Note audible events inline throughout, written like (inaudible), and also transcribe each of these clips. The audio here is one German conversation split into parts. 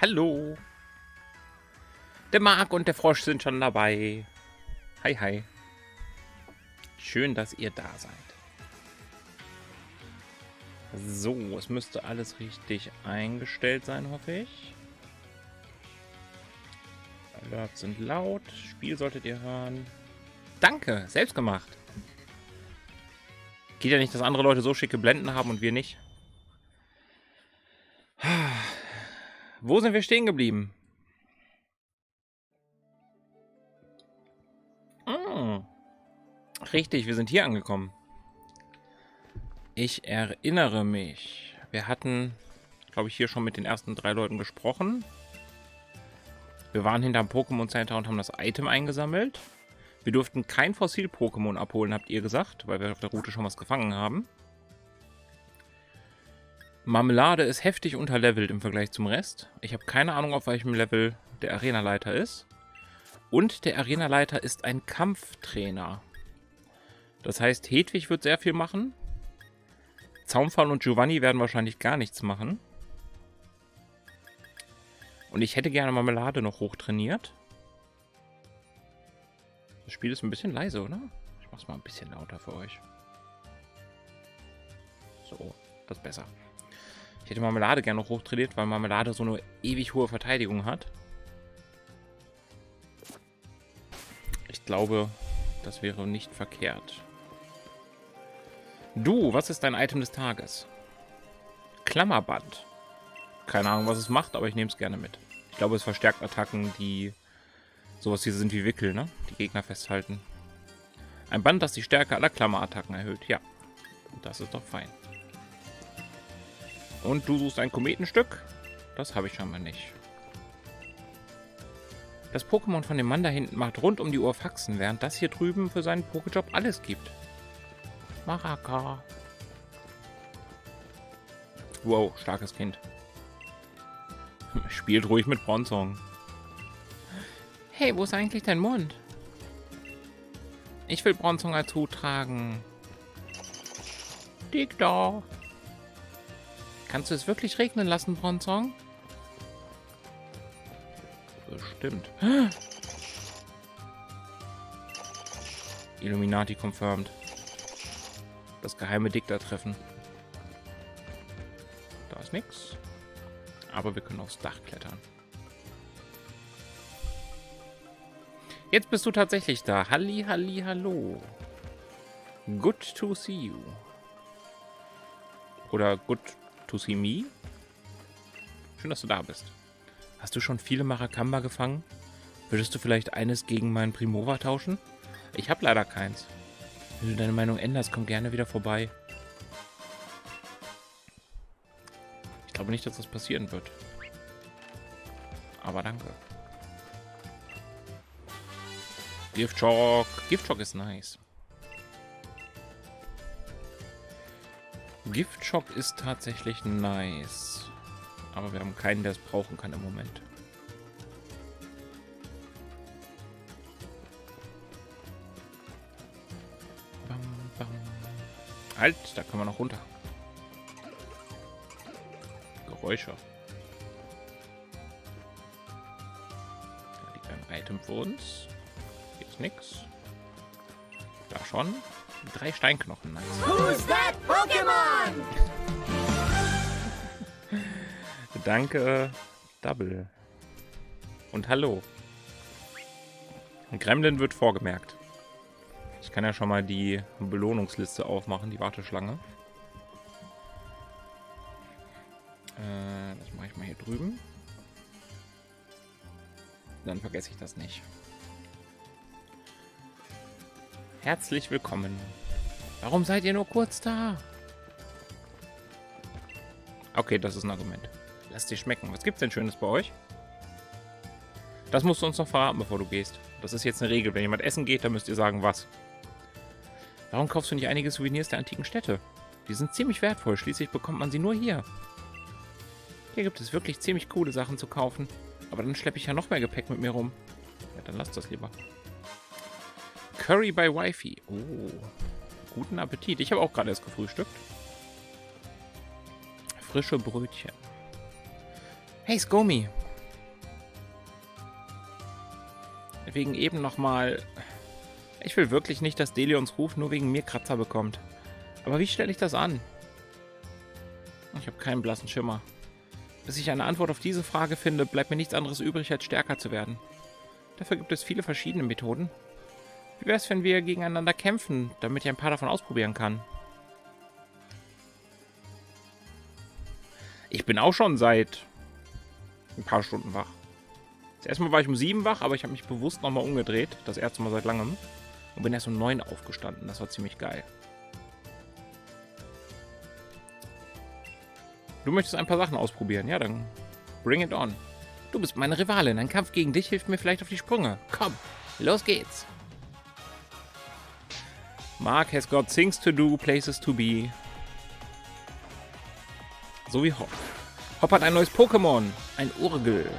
Hallo. Der Mark und der Frosch sind schon dabei. Hi, hi. Schön, dass ihr da seid. So, es müsste alles richtig eingestellt sein, hoffe ich. Alerts sind laut. Spiel solltet ihr hören. Danke, selbst gemacht. Geht ja nicht, dass andere Leute so schicke Blenden haben und wir nicht. Wo sind wir stehen geblieben? Hm. Richtig, wir sind hier angekommen. Ich erinnere mich. Wir hatten, glaube ich, hier schon mit den ersten drei Leuten gesprochen. Wir waren hinterm Pokémon Center und haben das Item eingesammelt. Wir durften kein Fossil-Pokémon abholen, habt ihr gesagt, weil wir auf der Route schon was gefangen haben. Marmelade ist heftig unterlevelt im Vergleich zum Rest. Ich habe keine Ahnung, auf welchem Level der Arenaleiter ist. Und der Arenaleiter ist ein Kampftrainer. Das heißt, Hedwig wird sehr viel machen. Zaumfall und Giovanni werden wahrscheinlich gar nichts machen. Und ich hätte gerne Marmelade noch hochtrainiert. Das Spiel ist ein bisschen leise, oder? Ich mach's mal ein bisschen lauter für euch. So, das ist besser. Ich hätte Marmelade gerne noch hochtrainiert, weil Marmelade so eine ewig hohe Verteidigung hat. Ich glaube, das wäre nicht verkehrt. Du, was ist dein Item des Tages? Klammerband. Keine Ahnung, was es macht, aber ich nehme es gerne mit. Ich glaube, es verstärkt Attacken, die sowas hier sind wie Wickel, ne? Die Gegner festhalten. Ein Band, das die Stärke aller Klammerattacken erhöht. Ja, das ist doch fein. Und du suchst ein Kometenstück? Das habe ich schon mal nicht. Das Pokémon von dem Mann da hinten macht rund um die Uhr Faxen, während das hier drüben für seinen Pokéjob alles gibt. Maraka. Wow, starkes Kind. Spielt ruhig mit Bronzong. Hey, wo ist eigentlich dein Mund? Ich will Bronzong als Hut tragen. Dick da. Kannst du es wirklich regnen lassen, Bronzong? Bestimmt. Illuminati confirmed. Das geheime Diktator-Treffen. Da ist nichts. Aber wir können aufs Dach klettern. Jetzt bist du tatsächlich da. Halli, halli, hallo. Good to see you. Oder good me. Schön, dass du da bist. Hast du schon viele Marakamba gefangen? Würdest du vielleicht eines gegen meinen Primova tauschen? Ich habe leider keins. Wenn du deine Meinung änderst, komm gerne wieder vorbei. Ich glaube nicht, dass das passieren wird. Aber danke. Giftschock. Giftschock ist nice. Giftschock ist tatsächlich nice. Aber wir haben keinen, der es brauchen kann im Moment. Bam, bam. Halt, da können wir noch runter. Geräusche. Da liegt ein Item für uns. Hier ist nix. Da schon. Drei Steinknochen. Nice. Who's that Pokémon? Danke, Double. Und hallo. Gremlin wird vorgemerkt. Ich kann ja schon mal die Belohnungsliste aufmachen, die Warteschlange. Äh, das mache ich mal hier drüben. Dann vergesse ich das nicht. Herzlich willkommen. Warum seid ihr nur kurz da? Okay, das ist ein Argument. Lass dir schmecken. Was gibt's denn Schönes bei euch? Das musst du uns noch verraten, bevor du gehst. Das ist jetzt eine Regel. Wenn jemand essen geht, dann müsst ihr sagen, was. Warum kaufst du nicht einige Souvenirs der antiken Städte? Die sind ziemlich wertvoll. Schließlich bekommt man sie nur hier. Hier gibt es wirklich ziemlich coole Sachen zu kaufen. Aber dann schleppe ich ja noch mehr Gepäck mit mir rum. Ja, dann lass das lieber. Curry bei Wifi. Oh, guten Appetit. Ich habe auch gerade erst gefrühstückt. Frische Brötchen. Hey, Skomi. Wegen eben nochmal... Ich will wirklich nicht, dass Delions Ruf nur wegen mir Kratzer bekommt. Aber wie stelle ich das an? Ich habe keinen blassen Schimmer. Bis ich eine Antwort auf diese Frage finde, bleibt mir nichts anderes übrig, als stärker zu werden. Dafür gibt es viele verschiedene Methoden. Wie wäre es, wenn wir gegeneinander kämpfen, damit ich ein paar davon ausprobieren kann? Ich bin auch schon seit ein paar Stunden wach. Das erste Mal war ich um sieben wach, aber ich habe mich bewusst nochmal umgedreht. Das erste Mal seit langem. Und bin erst um neun aufgestanden. Das war ziemlich geil. Du möchtest ein paar Sachen ausprobieren. Ja, dann bring it on. Du bist meine Rivalin. Ein Kampf gegen dich hilft mir vielleicht auf die Sprünge. Komm, los geht's. Mark has got things to do, places to be. So wie Hop. Hop hat ein neues Pokémon. Ein Urgel.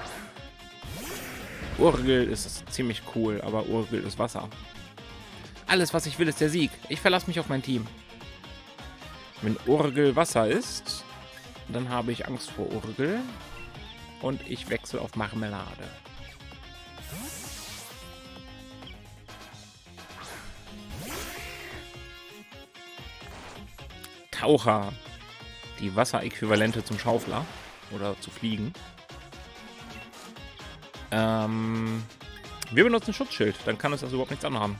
Urgel ist ziemlich cool, aber Urgel ist Wasser. Alles, was ich will, ist der Sieg. Ich verlasse mich auf mein Team. Wenn Urgel Wasser ist, dann habe ich Angst vor Urgel. Und ich wechsle auf Marmelade. Taucher. Die Wasseräquivalente zum Schaufler. Oder zu fliegen. Ähm, wir benutzen Schutzschild. Dann kann es also überhaupt nichts anhaben.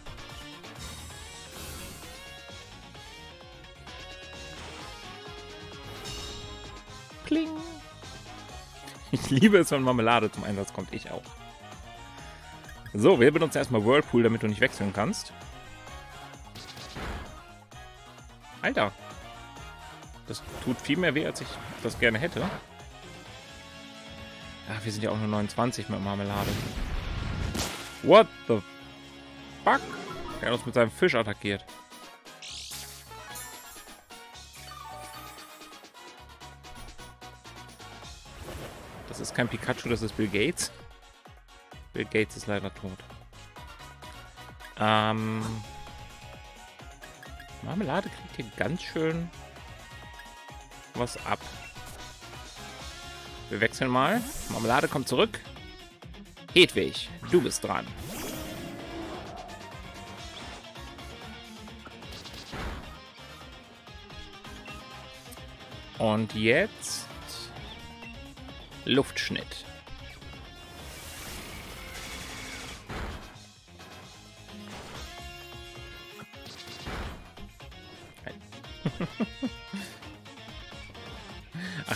Kling. Ich liebe es, wenn Marmelade zum Einsatz kommt. Ich auch. So, wir benutzen erstmal Whirlpool, damit du nicht wechseln kannst. Alter. Das tut viel mehr weh, als ich das gerne hätte. Ach, wir sind ja auch nur 29 mit Marmelade. What the fuck? Er hat uns mit seinem Fisch attackiert. Das ist kein Pikachu, das ist Bill Gates. Bill Gates ist leider tot. Ähm... Marmelade kriegt hier ganz schön was ab. Wir wechseln mal. Marmelade kommt zurück. Hedwig, du bist dran. Und jetzt Luftschnitt.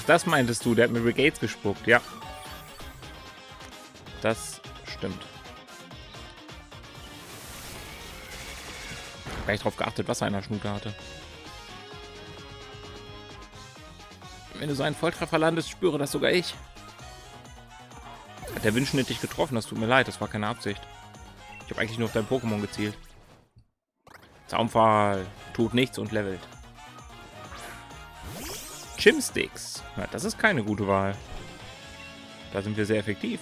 Das meintest du. Der hat mir Brigades gespuckt. Ja. Das stimmt. Gar nicht drauf geachtet, was er in der Schnute hatte. Wenn du so einen Volltreffer landest, spüre das sogar ich. Hat der Windschnitt dich getroffen? Das tut mir leid, das war keine Absicht. Ich habe eigentlich nur auf dein Pokémon gezielt. Zaumfall. Tut nichts und levelt. Chimsticks. Ja, das ist keine gute Wahl. Da sind wir sehr effektiv.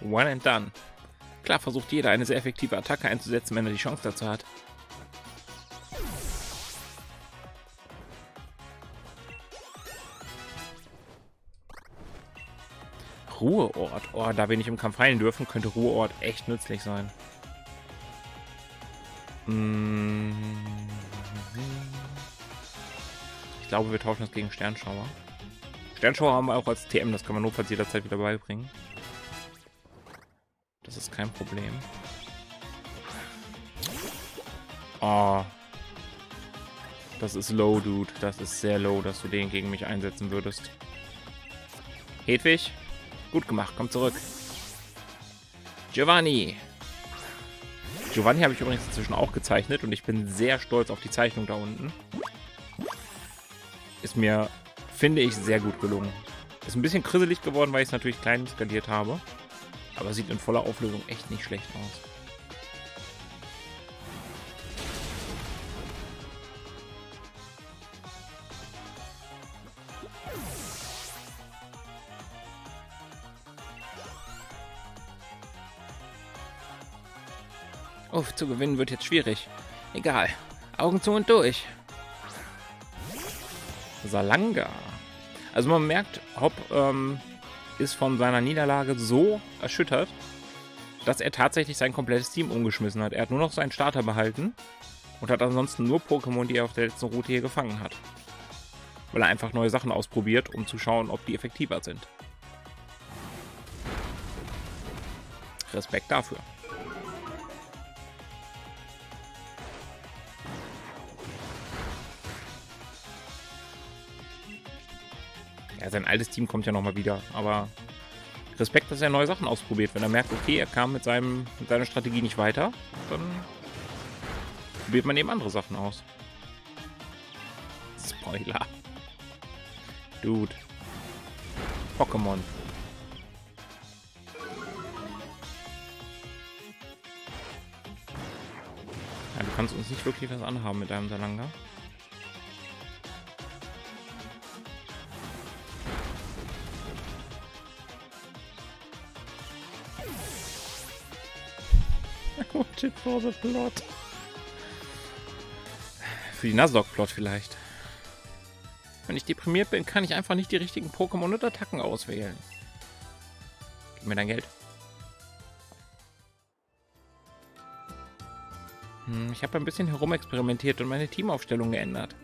One and done. Klar versucht jeder eine sehr effektive Attacke einzusetzen, wenn er die Chance dazu hat. Ruheort. Oh, da wir nicht im Kampf heilen dürfen, könnte Ruheort echt nützlich sein. Ich glaube, wir tauschen das gegen Sternschauer. Sternschauer haben wir auch als TM, das kann man notfalls jederzeit wieder beibringen. Das ist kein Problem. Oh. Das ist low, Dude. Das ist sehr low, dass du den gegen mich einsetzen würdest. Hedwig, gut gemacht, komm zurück. Giovanni, Giovanni habe ich übrigens inzwischen auch gezeichnet und ich bin sehr stolz auf die Zeichnung da unten. Ist mir, finde ich, sehr gut gelungen. Ist ein bisschen krisselig geworden, weil ich es natürlich klein skaliert habe. Aber sieht in voller Auflösung echt nicht schlecht aus. Zu gewinnen wird jetzt schwierig. Egal. Augen zu und durch. Salanga. Also man merkt, Hopp ähm, ist von seiner Niederlage so erschüttert, dass er tatsächlich sein komplettes Team umgeschmissen hat. Er hat nur noch seinen Starter behalten und hat ansonsten nur Pokémon, die er auf der letzten Route hier gefangen hat. Weil er einfach neue Sachen ausprobiert, um zu schauen, ob die effektiver sind. Respekt dafür. Ja, sein altes Team kommt ja nochmal wieder, aber Respekt, dass er neue Sachen ausprobiert. Wenn er merkt, okay, er kam mit, seinem, mit seiner Strategie nicht weiter, dann probiert man eben andere Sachen aus. Spoiler. Dude. Pokémon. Ja, du kannst uns nicht wirklich was anhaben mit deinem Salanga. Watch for the plot. Für die Nuzlocke-Plot vielleicht. Wenn ich deprimiert bin, kann ich einfach nicht die richtigen Pokémon und Attacken auswählen. Gib mir dein Geld. Hm, ich habe ein bisschen herumexperimentiert und meine Teamaufstellung geändert.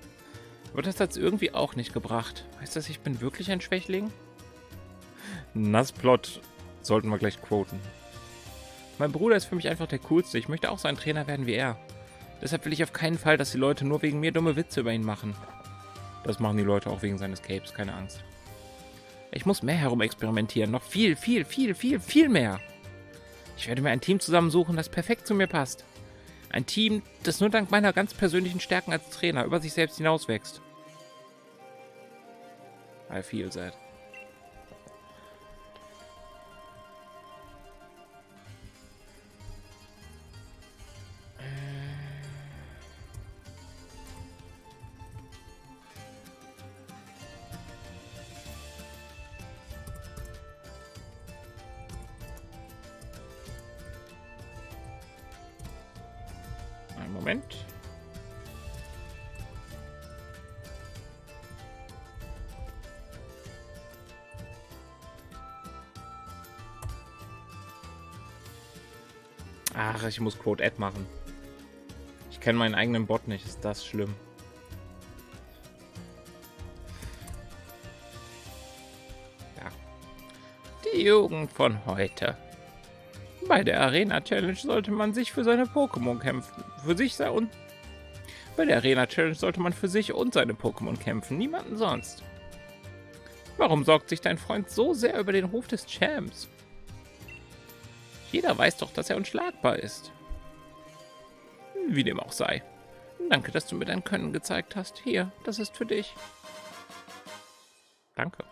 Aber das hat es irgendwie auch nicht gebracht. Heißt das, ich bin wirklich ein Schwächling? Nassplot sollten wir gleich quoten. Mein Bruder ist für mich einfach der Coolste. Ich möchte auch so ein Trainer werden wie er. Deshalb will ich auf keinen Fall, dass die Leute nur wegen mir dumme Witze über ihn machen. Das machen die Leute auch wegen seines Capes, keine Angst. Ich muss mehr herumexperimentieren. Noch viel, viel, viel, viel, viel mehr. Ich werde mir ein Team zusammensuchen, das perfekt zu mir passt. Ein Team, das nur dank meiner ganz persönlichen Stärken als Trainer über sich selbst hinauswächst. I feel that. Ach, ich muss Quote Add machen. Ich kenne meinen eigenen Bot nicht. Ist das schlimm? Ja. Die Jugend von heute. Bei der Arena Challenge sollte man sich für seine Pokémon kämpfen. Für sich und bei der Arena Challenge sollte man für sich und seine Pokémon kämpfen, niemanden sonst. Warum sorgt sich dein Freund so sehr über den Hof des Champs? Jeder weiß doch, dass er unschlagbar ist. Wie dem auch sei. Danke, dass du mir dein Können gezeigt hast. Hier, das ist für dich. Danke.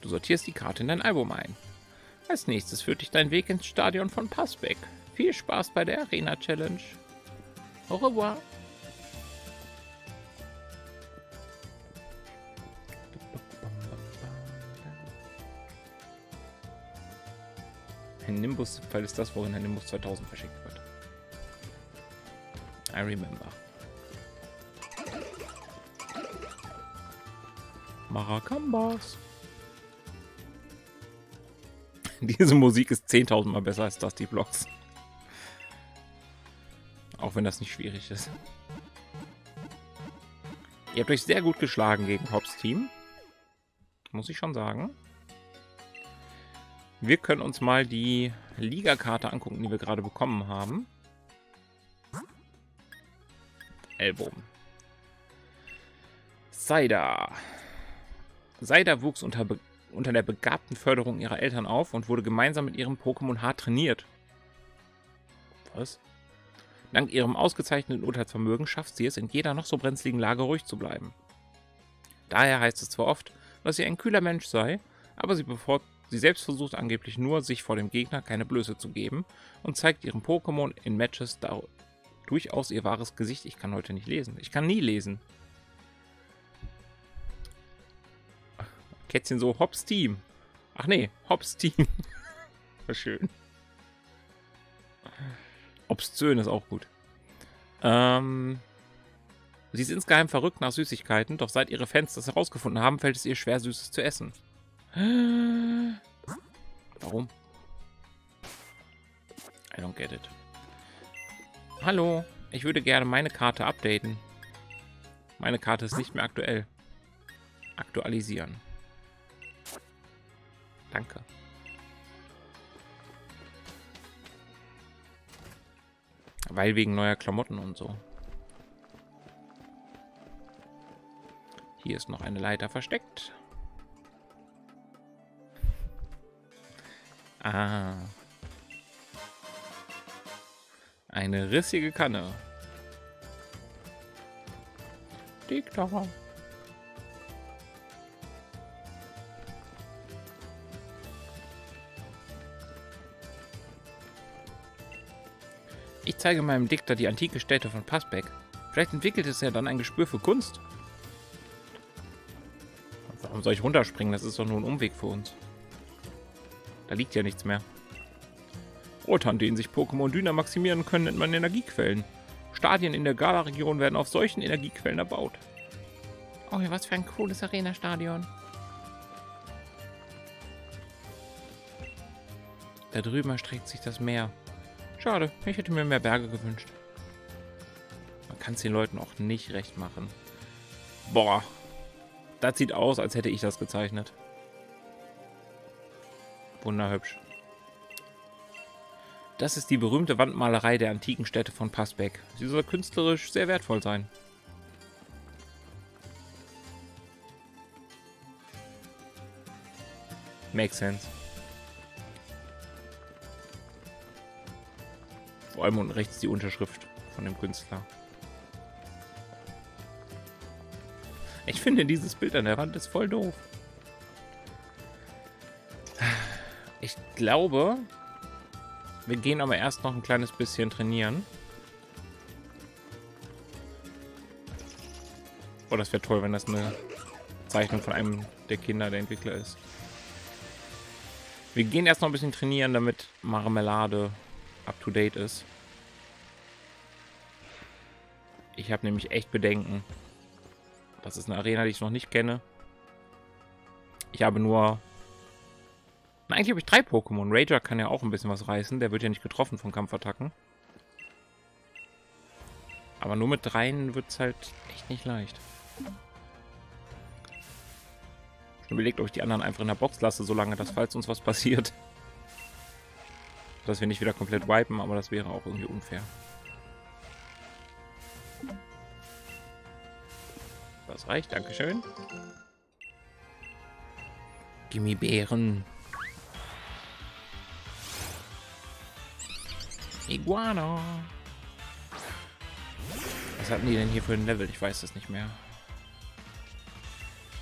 Du sortierst die Karte in dein Album ein. Als nächstes führt dich dein Weg ins Stadion von Passbeck. Viel Spaß bei der Arena Challenge. Au revoir. Ein Nimbus, weil ist das, worin ein Nimbus 2000 verschickt wird. I remember. Maracambas. (laughs) Diese Musik ist 10.000 Mal besser als das, die Blocks. Auch wenn das nicht schwierig ist. Ihr habt euch sehr gut geschlagen gegen Hobbs Team. Muss ich schon sagen. Wir können uns mal die Liga-Karte angucken, die wir gerade bekommen haben. Ellbogen. Seida. Seida wuchs unter unter der begabten Förderung ihrer Eltern auf und wurde gemeinsam mit ihrem Pokémon hart trainiert. Was? Dank ihrem ausgezeichneten Urteilsvermögen schafft sie es, in jeder noch so brenzligen Lage ruhig zu bleiben. Daher heißt es zwar oft, dass sie ein kühler Mensch sei, aber sie, bevor, sie selbst versucht angeblich nur, sich vor dem Gegner keine Blöße zu geben und zeigt ihrem Pokémon in Matches durchaus ihr wahres Gesicht. Ich kann heute nicht lesen. Ich kann nie lesen. Kätzchen so, Hops Team. Ach nee, Hops Team. (laughs) War schön. Obszön ist auch gut. Ähm, Sie ist insgeheim verrückt nach Süßigkeiten, doch seit ihre Fans das herausgefunden haben, fällt es ihr schwer, Süßes zu essen. Warum? I don't get it. Hallo, ich würde gerne meine Karte updaten. Meine Karte ist nicht mehr aktuell. Aktualisieren. Danke. Weil wegen neuer Klamotten und so. Hier ist noch eine Leiter versteckt. Ah. Eine rissige Kanne. TikTok. Ich zeige meinem Dichter die antike Städte von Passbeck. Vielleicht entwickelt es ja dann ein Gespür für Kunst. Warum soll ich runterspringen? Das ist doch nur ein Umweg für uns. Da liegt ja nichts mehr. Orte, an denen sich Pokémon Dyna maximieren können, nennt man Energiequellen. Stadien in der Gala-Region werden auf solchen Energiequellen erbaut. Oh ja, was für ein cooles Arena-Stadion. Da drüben erstreckt sich das Meer. Schade, ich hätte mir mehr Berge gewünscht. Man kann es den Leuten auch nicht recht machen. Boah, das sieht aus, als hätte ich das gezeichnet. Wunderhübsch. Das ist die berühmte Wandmalerei der antiken Städte von Passbeck. Sie soll künstlerisch sehr wertvoll sein. Makes sense. Vor allem unten rechts die Unterschrift von dem Künstler. Ich finde dieses Bild an der Wand ist voll doof. Glaube, wir gehen aber erst noch ein kleines bisschen trainieren. Oh, das wäre toll, wenn das eine Zeichnung von einem der Kinder der Entwickler ist. Wir gehen erst noch ein bisschen trainieren, damit Marmelade up to date ist. Ich habe nämlich echt Bedenken. Das ist eine Arena, die ich noch nicht kenne. Ich habe nur na, eigentlich habe ich drei Pokémon. Rager kann ja auch ein bisschen was reißen. Der wird ja nicht getroffen von Kampfattacken. Aber nur mit dreien wird es halt echt nicht leicht. Ich überlegt, ob ich die anderen einfach in der Box lasse, solange das, falls uns was passiert. Dass wir nicht wieder komplett wipen, aber das wäre auch irgendwie unfair. Das reicht, Dankeschön. Gimme Bären. Iguana. Was hatten die denn hier für ein Level? Ich weiß es nicht mehr.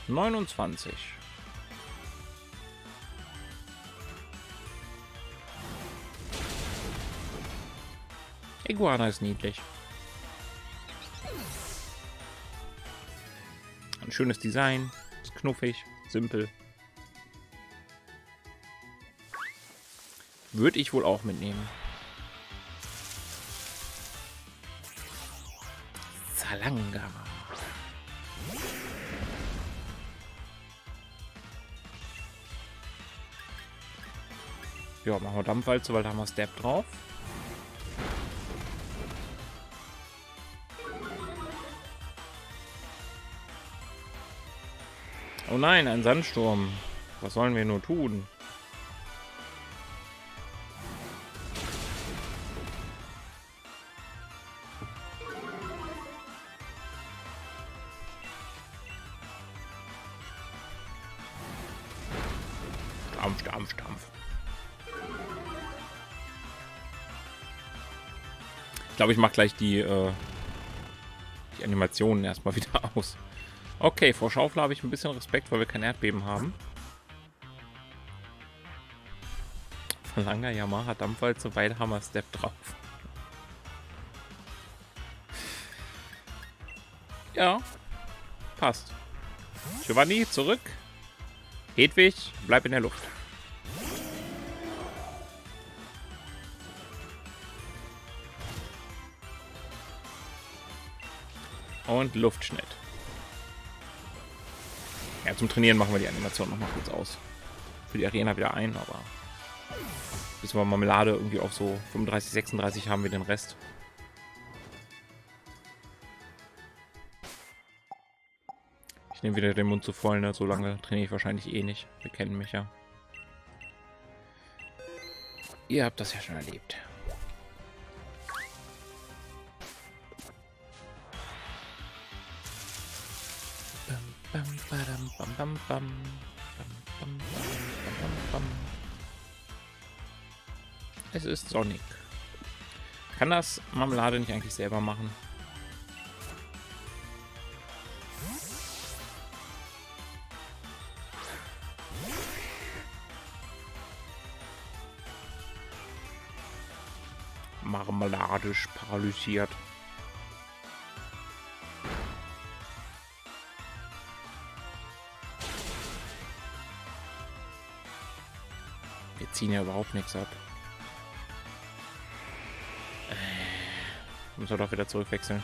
29. Iguana ist niedlich. Ein schönes Design, ist knuffig, simpel. Würde ich wohl auch mitnehmen. Kalanga. Ja, machen wir Dampfwalze, weil da haben wir Step drauf. Oh nein, ein Sandsturm. Was sollen wir nur tun? Glaube, ich mache gleich die, äh, die Animationen erstmal (laughs) wieder aus. Okay, vor Schaufel habe ich ein bisschen Respekt, weil wir kein Erdbeben haben. Langer Yamaha Dampfwalze, Weilhammer Step drauf. Ja, passt. Giovanni, zurück. Hedwig, bleib in der Luft. Und Luftschnitt. Ja, zum Trainieren machen wir die Animation noch mal kurz aus. Für die Arena wieder ein, aber bis wir Marmelade irgendwie auf so 35, 36 haben wir den Rest. Ich nehme wieder den Mund zu voll, ne? So lange trainiere ich wahrscheinlich eh nicht. Wir kennen mich ja. Ihr habt das ja schon erlebt. Es ist Sonic. Kann das Marmelade nicht eigentlich selber machen? Marmeladisch paralysiert. Wir ziehen ja überhaupt nichts ab. Äh, müssen wir doch wieder zurückwechseln.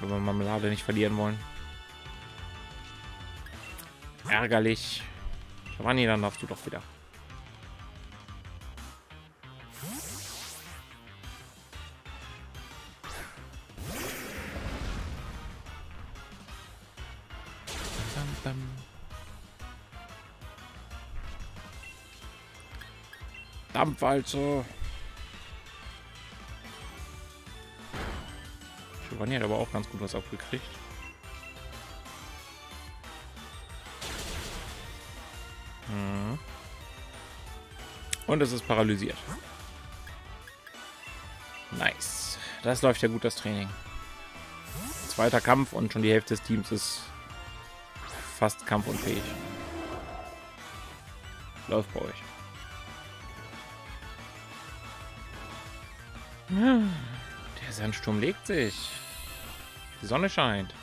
Wenn wir Marmelade nicht verlieren wollen. Ärgerlich. Giovanni, dann darfst du doch wieder. Dampfwalze. Giovanni hat aber auch ganz gut was abgekriegt. Mhm. Und es ist paralysiert. Nice. Das läuft ja gut, das Training. Zweiter Kampf und schon die Hälfte des Teams ist fast kampfunfähig. Läuft bei euch. Der Sandsturm legt sich. Die Sonne scheint.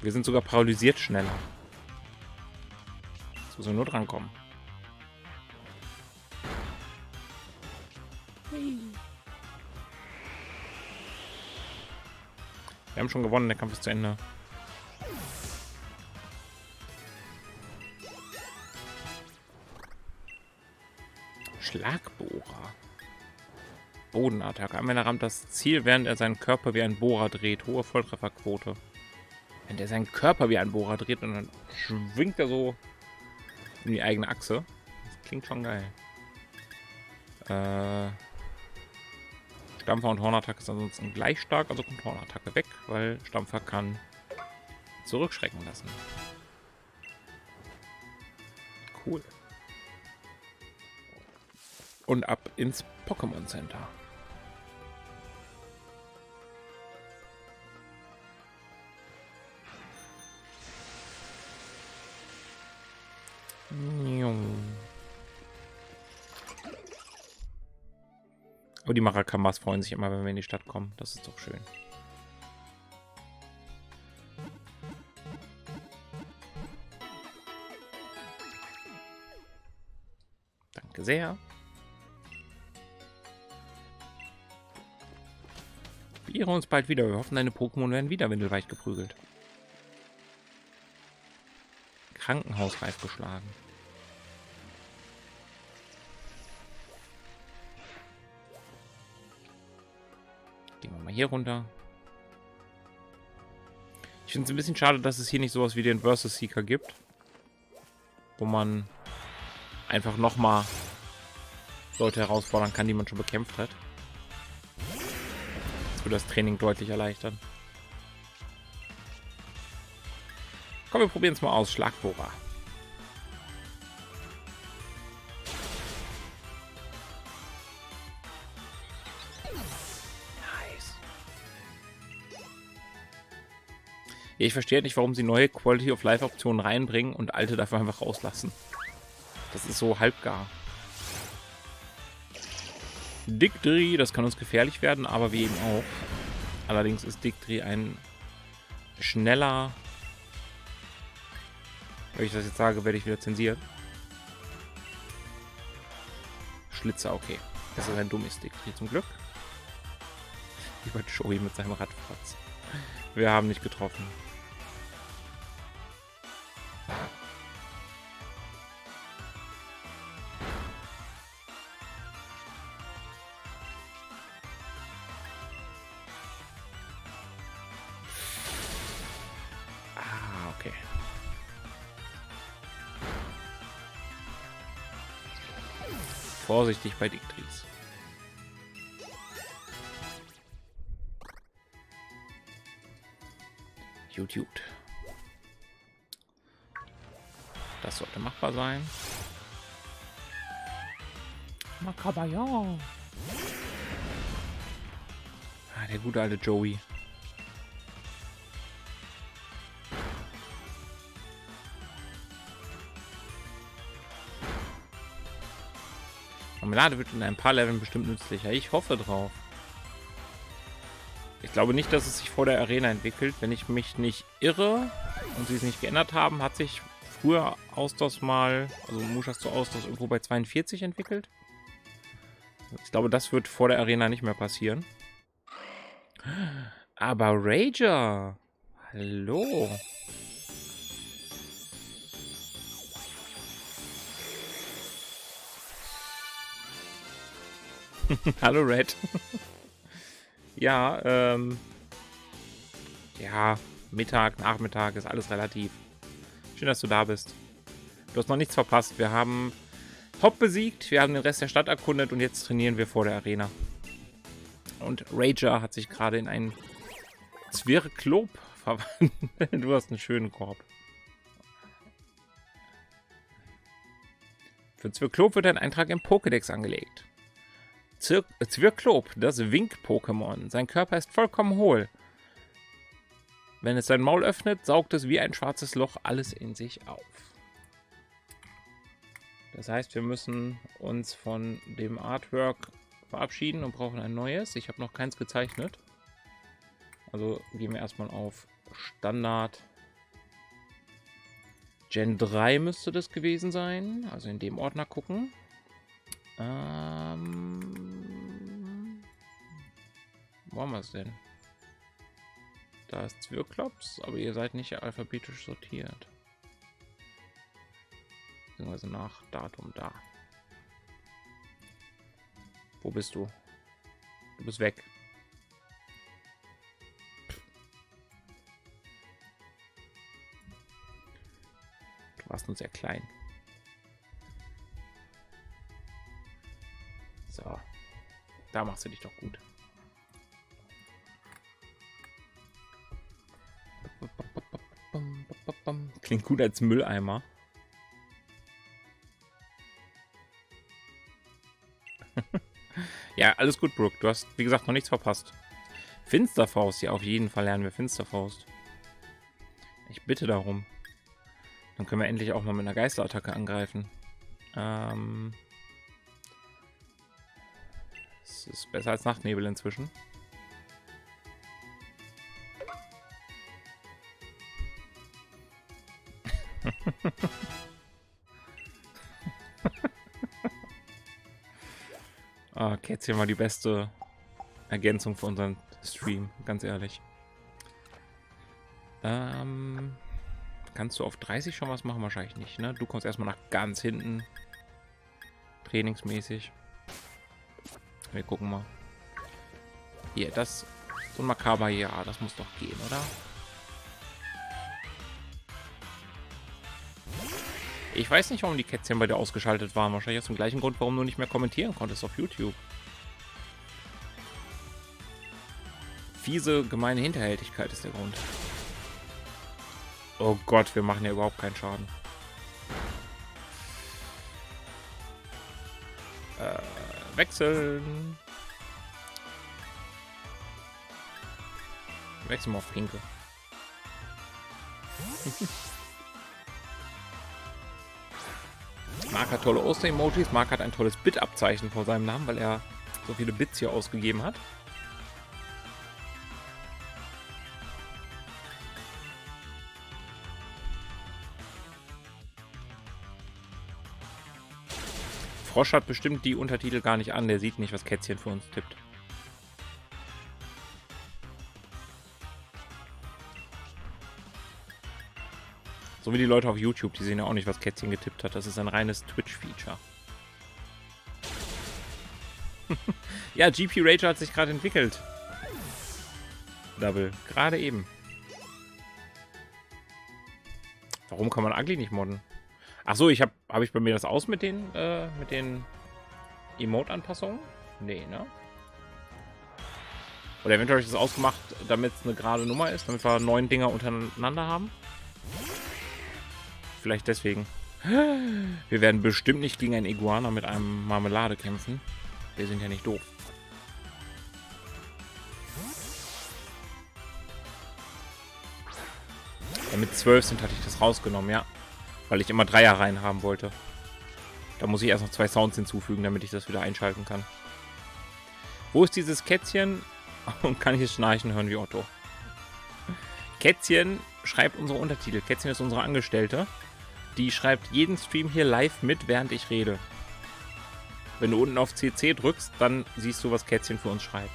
Wir sind sogar paralysiert schneller. Jetzt müssen wir nur drankommen. Wir haben schon gewonnen, der Kampf ist zu Ende. Schlagbohrer. Bodenattacke. Anwender rammt das Ziel, während er seinen Körper wie ein Bohrer dreht. Hohe Volltrefferquote. Wenn er seinen Körper wie ein Bohrer dreht und dann schwingt er so in die eigene Achse. Das klingt schon geil. Äh, Stampfer und Hornattacke ist ansonsten gleich stark, also kommt Hornattacke weg, weil Stampfer kann zurückschrecken lassen. Cool und ab ins Pokémon Center. Oh, die Marakamas freuen sich immer, wenn wir in die Stadt kommen. Das ist doch schön. Danke sehr. Wir uns bald wieder. Wir hoffen, deine Pokémon werden wieder windelweich geprügelt. Krankenhausreif geschlagen. Gehen wir mal hier runter. Ich finde es ein bisschen schade, dass es hier nicht sowas wie den Versus Seeker gibt. Wo man einfach nochmal Leute herausfordern kann, die man schon bekämpft hat würde das Training deutlich erleichtern. Komm, wir probieren es mal aus. Schlagbohrer. Nice. Ich verstehe nicht, warum sie neue Quality of Life Optionen reinbringen und alte dafür einfach rauslassen. Das ist so halbgar. Dickdri, das kann uns gefährlich werden, aber wie eben auch. Allerdings ist Dickdri ein schneller... Wenn ich das jetzt sage, werde ich wieder zensiert. Schlitzer, okay. Das ist ein Domestik hier zum Glück. Lieber Joey mit seinem Radfratz. Wir haben nicht getroffen. Bei. YouTube. Das sollte machbar sein. Makabayon. Ah, der gute alte Joey. Marmelade wird in ein paar Leveln bestimmt nützlicher. Ich hoffe drauf. Ich glaube nicht, dass es sich vor der Arena entwickelt. Wenn ich mich nicht irre und sie es nicht geändert haben, hat sich früher Austos mal, also Mushas zu Austos irgendwo bei 42 entwickelt. Ich glaube, das wird vor der Arena nicht mehr passieren. Aber Rager! Hallo! (laughs) Hallo Red. (laughs) ja, ähm. Ja, Mittag, Nachmittag ist alles relativ. Schön, dass du da bist. Du hast noch nichts verpasst. Wir haben Hop besiegt, wir haben den Rest der Stadt erkundet und jetzt trainieren wir vor der Arena. Und Rager hat sich gerade in einen Zwirklop (laughs) verwandelt. du hast einen schönen Korb. Für Zwirklop wird ein Eintrag im Pokédex angelegt. Zir Zwirklop, das Wink-Pokémon. Sein Körper ist vollkommen hohl. Wenn es sein Maul öffnet, saugt es wie ein schwarzes Loch alles in sich auf. Das heißt, wir müssen uns von dem Artwork verabschieden und brauchen ein neues. Ich habe noch keins gezeichnet. Also gehen wir erstmal auf Standard. Gen 3 müsste das gewesen sein. Also in dem Ordner gucken. Ähm, wo haben wir es denn? Da ist Zwirklops, aber ihr seid nicht alphabetisch sortiert. Beziehungsweise nach Datum da. Wo bist du? Du bist weg. Du warst nur sehr klein. So. Da machst du dich doch gut. Klingt gut als Mülleimer. (laughs) ja, alles gut, Brooke. Du hast, wie gesagt, noch nichts verpasst. Finsterfaust, ja, auf jeden Fall lernen wir Finsterfaust. Ich bitte darum. Dann können wir endlich auch mal mit einer Geisterattacke angreifen. Ähm... Das ist besser als Nachtnebel inzwischen. (laughs) ah, Kätzchen war die beste Ergänzung für unseren Stream, ganz ehrlich. Ähm, kannst du auf 30 schon was machen? Wahrscheinlich nicht, ne? Du kommst erstmal nach ganz hinten. Trainingsmäßig. Wir gucken mal. Hier, das... So ein Makaber, ja, das muss doch gehen, oder? Ich weiß nicht, warum die Kätzchen bei dir ausgeschaltet waren. Wahrscheinlich aus dem gleichen Grund, warum du nicht mehr kommentieren konntest auf YouTube. Fiese, gemeine Hinterhältigkeit ist der Grund. Oh Gott, wir machen ja überhaupt keinen Schaden. Äh, wechseln. Wechseln wir auf Pinke. (laughs) Mark hat tolle Oster-Emojis. Mark hat ein tolles Bit-Abzeichen vor seinem Namen, weil er so viele Bits hier ausgegeben hat. Frosch hat bestimmt die Untertitel gar nicht an. Der sieht nicht, was Kätzchen für uns tippt. So wie die Leute auf YouTube, die sehen ja auch nicht, was Kätzchen getippt hat. Das ist ein reines Twitch-Feature. (laughs) ja, GP Rager hat sich gerade entwickelt. Double. Gerade eben. Warum kann man Ugly nicht modden? Achso, ich habe hab ich bei mir das aus mit den, äh, mit den Emote-Anpassungen? Nee, ne? Oder eventuell habe ich das ausgemacht, damit es eine gerade Nummer ist, damit wir neun Dinger untereinander haben. Vielleicht deswegen. Wir werden bestimmt nicht gegen einen Iguana mit einem Marmelade kämpfen. Wir sind ja nicht doof. Ja, mit 12 sind hatte ich das rausgenommen, ja. Weil ich immer Dreier rein haben wollte. Da muss ich erst noch zwei Sounds hinzufügen, damit ich das wieder einschalten kann. Wo ist dieses Kätzchen? (laughs) Und kann ich es schnarchen hören wie Otto? Kätzchen schreibt unsere Untertitel. Kätzchen ist unsere Angestellte. Die schreibt jeden Stream hier live mit, während ich rede. Wenn du unten auf CC drückst, dann siehst du, was Kätzchen für uns schreibt.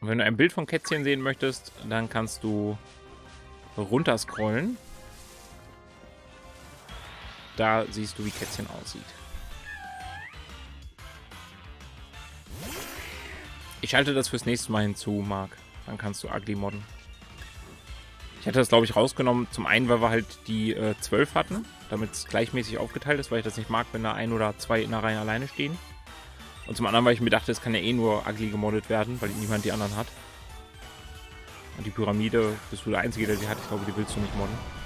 Wenn du ein Bild von Kätzchen sehen möchtest, dann kannst du runterscrollen. Da siehst du, wie Kätzchen aussieht. Ich schalte das fürs nächste Mal hinzu, Marc. Dann kannst du Ugly modden. Ich hatte das, glaube ich, rausgenommen. Zum einen, weil wir halt die äh, 12 hatten, damit es gleichmäßig aufgeteilt ist, weil ich das nicht mag, wenn da ein oder zwei in der Reihe alleine stehen. Und zum anderen, weil ich mir dachte, es kann ja eh nur ugly gemoddet werden, weil niemand die anderen hat. Und die Pyramide, bist du der Einzige, der sie hat. Ich glaube, die willst du nicht modden.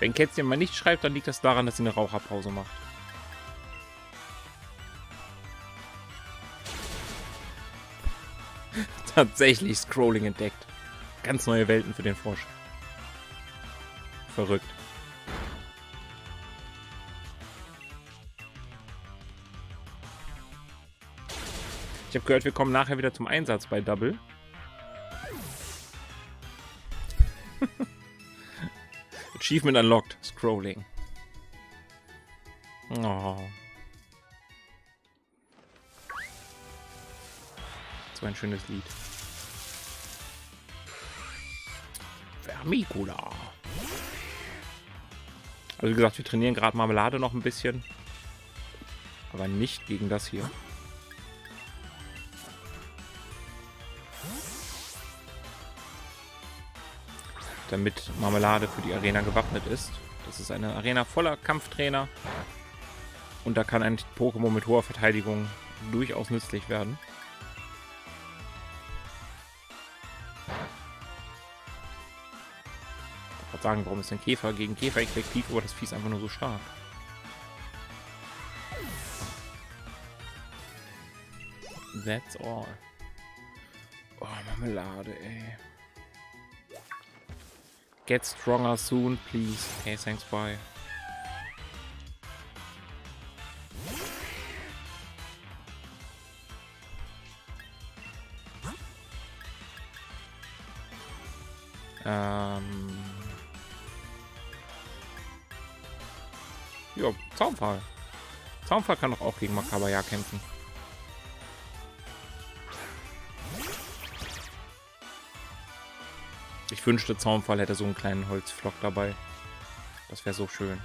Wenn Kätzchen mal nicht schreibt, dann liegt das daran, dass sie eine Raucherpause macht. (laughs) Tatsächlich Scrolling entdeckt. Ganz neue Welten für den Frosch. Verrückt. Ich habe gehört, wir kommen nachher wieder zum Einsatz bei Double. Achievement unlocked. Scrolling. Oh. So ein schönes Lied. Vermicula. Also wie gesagt, wir trainieren gerade Marmelade noch ein bisschen. Aber nicht gegen das hier. Damit Marmelade für die Arena gewappnet ist. Das ist eine Arena voller Kampftrainer. Und da kann ein Pokémon mit hoher Verteidigung durchaus nützlich werden. Ich wollte sagen, warum ist denn Käfer gegen Käfer effektiv, aber das Vieh ist einfach nur so stark. That's all. Oh, Marmelade, ey. Get stronger soon, please. Okay, thanks, bye. Ähm. Jo, Zaunfall. Zaunfall kann doch auch gegen Makabaya kämpfen. Ich wünschte, Zaunfall hätte so einen kleinen Holzflock dabei. Das wäre so schön.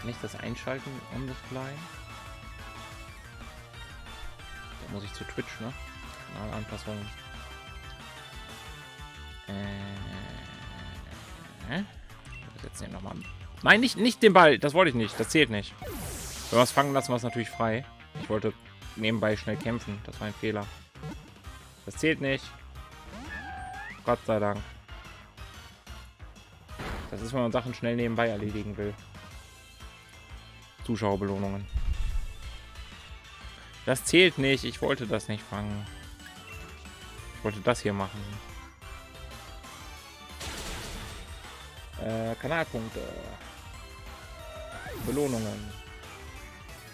Kann ich das einschalten on the fly? Da muss ich zu Twitch, ne? Kanalanpassungen. Äh. Wir setzen den nochmal an. Nein, nicht, nicht den Ball. Das wollte ich nicht. Das zählt nicht. Wenn wir es fangen lassen, war es natürlich frei. Ich wollte nebenbei schnell kämpfen. Das war ein Fehler. Das zählt nicht. Gott sei Dank. Das ist, wenn man Sachen schnell nebenbei erledigen will. Zuschauerbelohnungen. Das zählt nicht. Ich wollte das nicht fangen. Ich wollte das hier machen. Äh, Kanalpunkte. Belohnungen.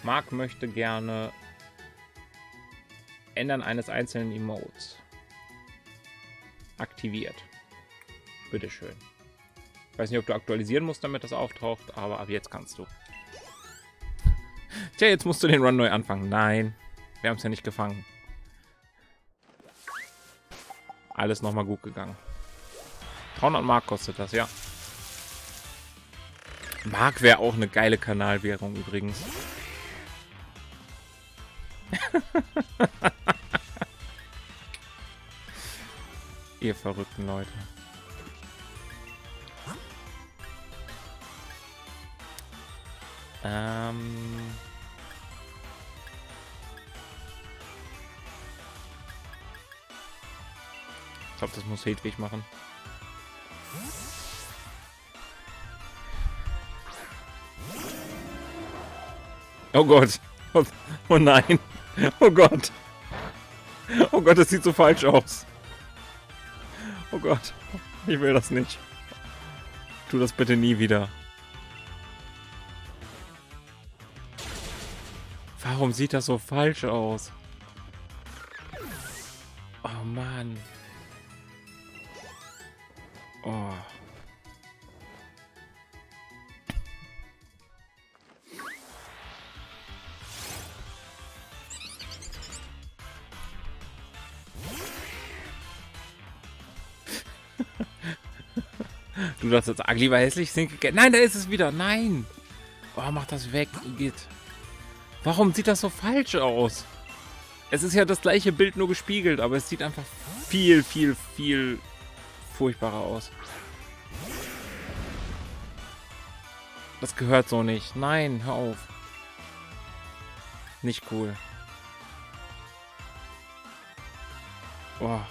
Mark möchte gerne Ändern eines einzelnen Emotes. Aktiviert. Bitteschön. Ich weiß nicht, ob du aktualisieren musst, damit das auftaucht, aber ab jetzt kannst du. (laughs) Tja, jetzt musst du den Run neu anfangen. Nein, wir haben es ja nicht gefangen. Alles nochmal gut gegangen. 300 Mark kostet das, ja. Mark wäre auch eine geile Kanalwährung übrigens. (laughs) Ihr verrückten Leute. Ähm... Ich glaube, das muss Hedwig machen. Oh Gott. (laughs) Oh nein. Oh Gott. Oh Gott, das sieht so falsch aus. Oh Gott. Ich will das nicht. Tu das bitte nie wieder. Warum sieht das so falsch aus? Oh Mann. Oh. Du dachtest, Agli war hässlich, Sinke. Nein, da ist es wieder. Nein. Oh, mach das weg, Igitt. Warum sieht das so falsch aus? Es ist ja das gleiche Bild nur gespiegelt, aber es sieht einfach viel, viel, viel furchtbarer aus. Das gehört so nicht. Nein, hör auf. Nicht cool. Boah.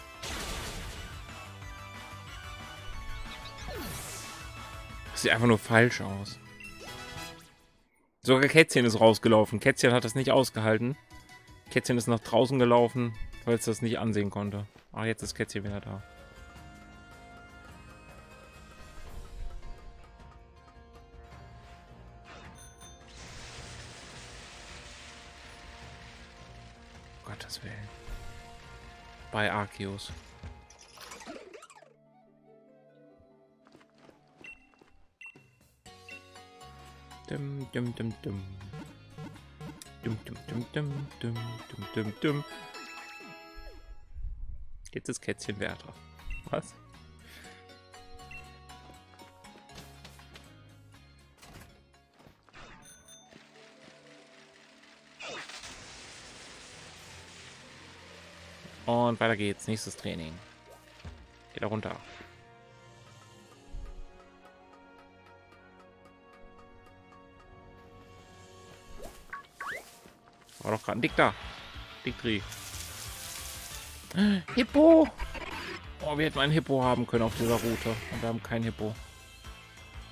Sieht einfach nur falsch aus. Sogar Kätzchen ist rausgelaufen. Kätzchen hat das nicht ausgehalten. Kätzchen ist nach draußen gelaufen, weil es das nicht ansehen konnte. Ah, jetzt ist Kätzchen wieder da. Gottes Willen. Bei Arceus. Dum, dum, dum, dum. Dum, dum, dum, dum, dum, dum, dum. Jetzt ist Kätzchen Wärter. Was? Und weiter geht's. Nächstes Training. Geht da runter. Doch gerade ein Dick da. Dickdreh. (gasps) Hippo! Oh, wir hätten einen Hippo haben können auf dieser Route. Und wir haben keinen Hippo.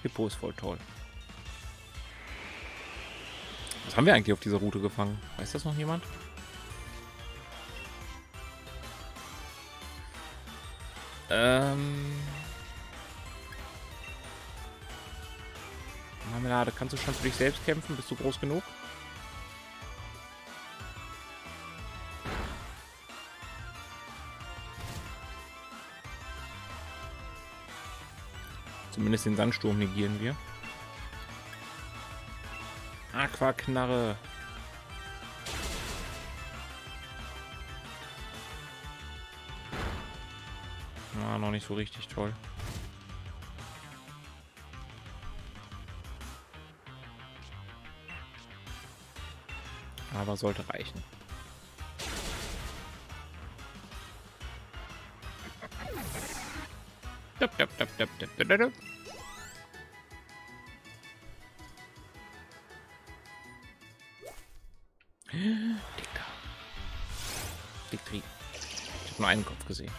Hippo ist voll toll. Was haben wir eigentlich auf dieser Route gefangen? Weiß das noch jemand? Ähm... Marmelade, kannst du schon für dich selbst kämpfen? Bist du groß genug? Zumindest den Sandsturm negieren wir. Aquaknarre. Na, noch nicht so richtig toll. Aber sollte reichen. Dup, dup, dup,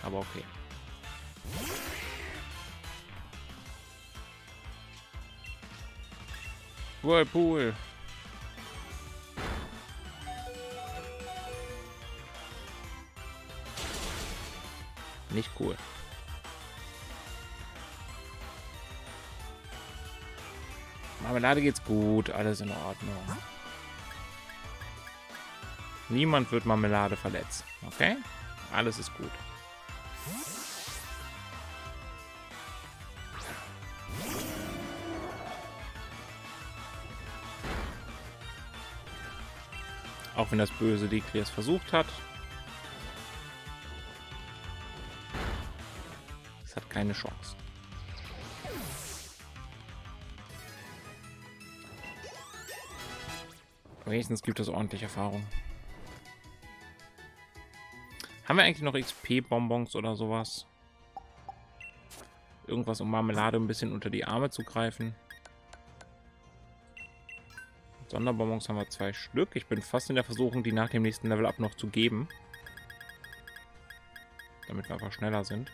aber okay. Whirlpool. Nicht cool. Marmelade geht's gut, alles in Ordnung. Niemand wird Marmelade verletzt, okay? Alles ist gut. Auch wenn das böse Dekli es versucht hat. Es hat keine Chance. Wenigstens gibt es ordentlich Erfahrung. Haben wir eigentlich noch XP-Bonbons oder sowas? Irgendwas, um Marmelade ein bisschen unter die Arme zu greifen. Sonderbonbons haben wir zwei Stück. Ich bin fast in der Versuchung, die nach dem nächsten Level Up noch zu geben. Damit wir einfach schneller sind.